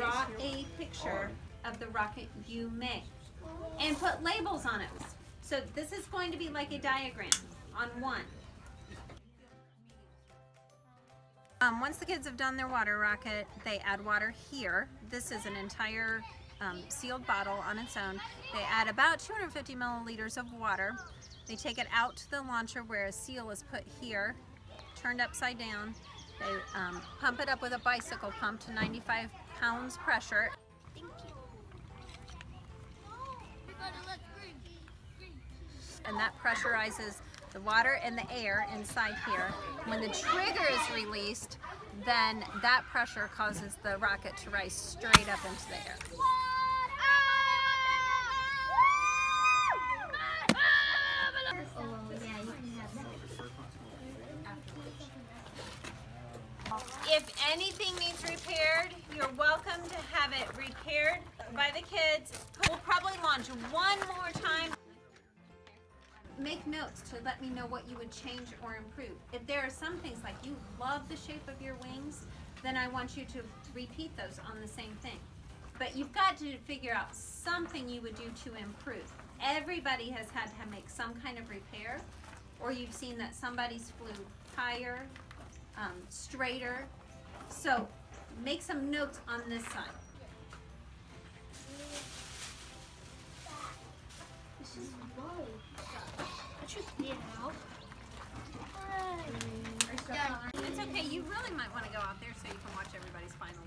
a picture of the rocket you make and put labels on it. So this is going to be like a diagram on one. Um, once the kids have done their water rocket, they add water here. This is an entire um, sealed bottle on its own. They add about 250 milliliters of water. They take it out to the launcher where a seal is put here, turned upside down. They um, pump it up with a bicycle pump to 95 pounds pressure. And that pressurizes the water and the air inside here. When the trigger is released, then that pressure causes the rocket to rise straight up into the air. If anything needs repaired, you're welcome to have it repaired by the kids. We'll probably launch one more time. Make notes to let me know what you would change or improve. If there are some things like you love the shape of your wings, then I want you to repeat those on the same thing. But you've got to figure out something you would do to improve. Everybody has had to make some kind of repair, or you've seen that somebody's flew higher, um, straighter. So make some notes on this side. This is low. Let's get out. It's okay. You really might want to go out there so you can watch everybody's final.